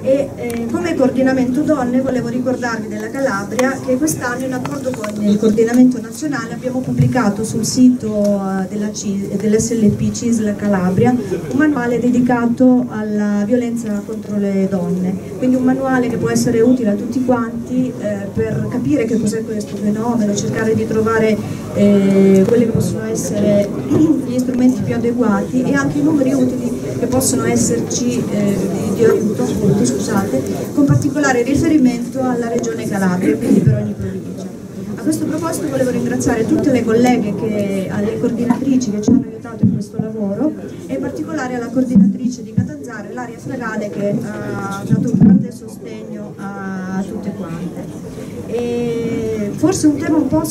e eh, come coordinamento donne volevo ricordarvi della Calabria che quest'anno in accordo con il coordinamento nazionale abbiamo pubblicato sul sito eh, dell'SLP CISL Calabria un manuale dedicato alla violenza contro le donne, quindi un manuale che può essere utile a tutti quanti eh, per capire che cos'è questo fenomeno, cercare di trovare eh, quelli che possono essere strumenti più adeguati e anche i numeri utili che possono esserci eh, di, di aiuto appunto, scusate, con particolare riferimento alla regione Calabria, quindi per ogni provincia. A questo proposito volevo ringraziare tutte le colleghe, che, le coordinatrici che ci hanno aiutato in questo lavoro e in particolare alla coordinatrice di Catanzaro, Ilaria Fragale, che ha dato un grande sostegno a tutte quante. Forse un tema un po'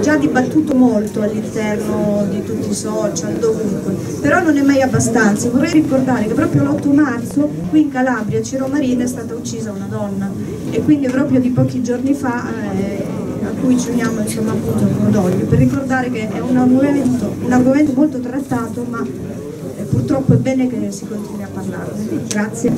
già dibattuto molto all'interno di tutti i social, dovunque, però non è mai abbastanza. Vorrei ricordare che proprio l'8 marzo qui in Calabria, a Ciro Marina, è stata uccisa una donna e quindi proprio di pochi giorni fa eh, a cui ci uniamo insomma appunto il cordoglio, per ricordare che è un argomento, un argomento molto trattato ma eh, purtroppo è bene che si continui a parlarne. Grazie.